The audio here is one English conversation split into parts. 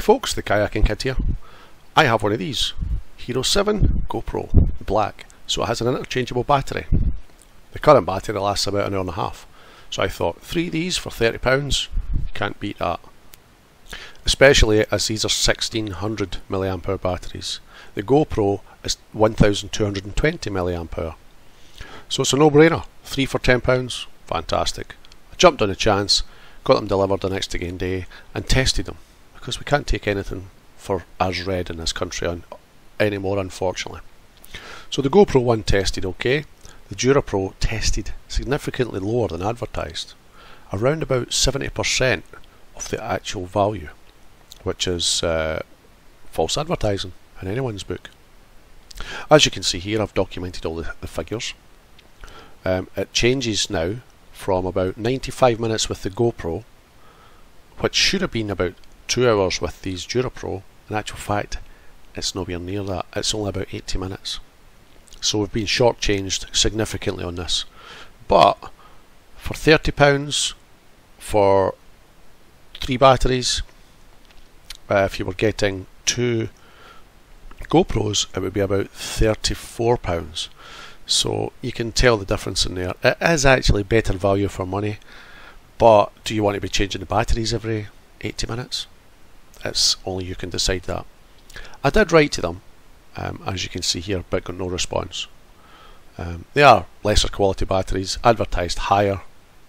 Hi folks, the Kayaking Kid here. I have one of these, Hero 7 GoPro Black, so it has an interchangeable battery. The current battery lasts about an hour and a half, so I thought three of these for £30, can't beat that. Especially as these are 1600 mAh batteries. The GoPro is 1220 mAh. So it's a no-brainer, three for £10, fantastic. I jumped on a chance, got them delivered the next again day and tested them because we can't take anything for as read in this country on, anymore unfortunately. So the GoPro one tested okay, the DuraPro tested significantly lower than advertised, around about 70% of the actual value, which is uh, false advertising in anyone's book. As you can see here I've documented all the, the figures. Um, it changes now from about 95 minutes with the GoPro, which should have been about two hours with these DuraPro, in actual fact, it's nowhere near that. It's only about 80 minutes. So we've been shortchanged significantly on this. But for £30 for three batteries, uh, if you were getting two GoPros, it would be about £34. So you can tell the difference in there. It is actually better value for money, but do you want to be changing the batteries every 80 minutes? It's only you can decide that. I did write to them, um, as you can see here, but got no response. Um, they are lesser quality batteries, advertised higher,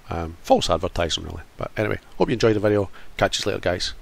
um, false advertising really. But anyway, hope you enjoyed the video. Catch you later guys.